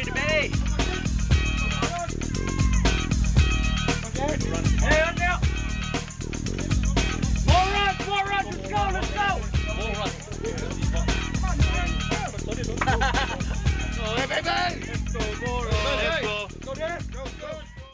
way to me. Okay.